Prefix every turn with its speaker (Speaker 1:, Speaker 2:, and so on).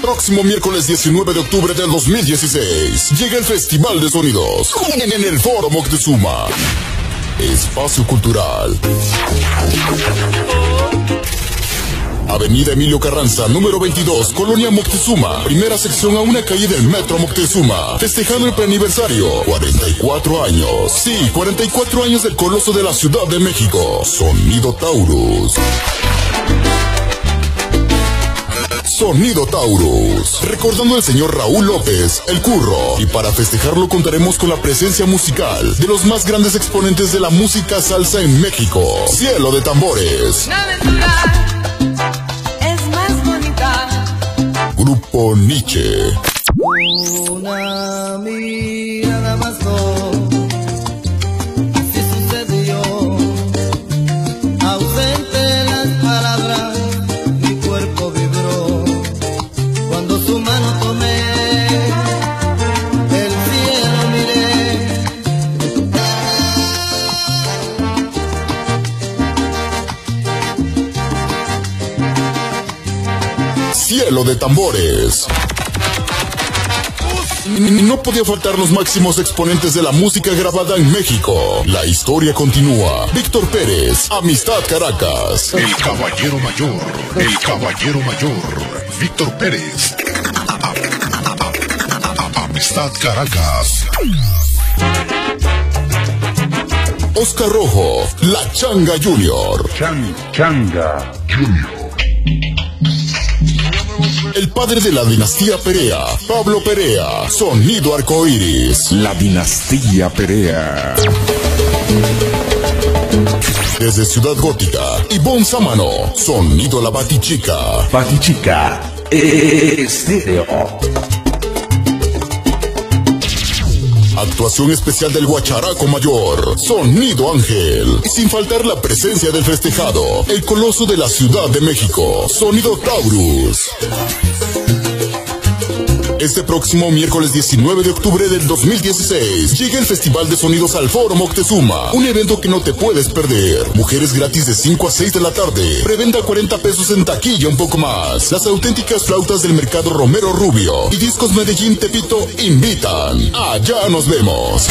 Speaker 1: Próximo miércoles 19 de octubre del 2016 llega el Festival de Sonidos en el Foro Moctezuma. Espacio Cultural. Avenida Emilio Carranza, número 22, Colonia Moctezuma. Primera sección a una calle del Metro Moctezuma. Festejando el preaniversario. 44 años. Sí, 44 años del Coloso de la Ciudad de México. Sonido Taurus. Sonido Taurus. Recordando al señor Raúl López, el curro. Y para festejarlo contaremos con la presencia musical de los más grandes exponentes de la música salsa en México. Cielo de tambores.
Speaker 2: La aventura es más bonita.
Speaker 1: Grupo Nietzsche.
Speaker 3: Una Cielo
Speaker 1: de tambores. No podía faltar los máximos exponentes de la música grabada en México. La historia continúa. Víctor Pérez, Amistad Caracas.
Speaker 4: El caballero mayor, el caballero mayor, Víctor Pérez. Amistad Caracas.
Speaker 1: Oscar Rojo, La Changa Junior.
Speaker 5: Chan, changa.
Speaker 1: El padre de la dinastía Perea, Pablo Perea. Sonido Arcoiris.
Speaker 6: La dinastía Perea.
Speaker 1: Desde Ciudad Gótica, Ivonne Sámano. Sonido La Batichica.
Speaker 5: Patichica. Estéreo.
Speaker 1: Actuación especial del Guacharaco Mayor, Sonido Ángel. Y sin faltar la presencia del festejado, el coloso de la Ciudad de México, Sonido Taurus. Este próximo miércoles 19 de octubre del 2016 llega el Festival de Sonidos al Foro Moctezuma, un evento que no te puedes perder. Mujeres gratis de 5 a 6 de la tarde, preventa 40 pesos en taquilla, un poco más. Las auténticas flautas del mercado Romero Rubio y Discos Medellín Tepito invitan. Allá nos vemos.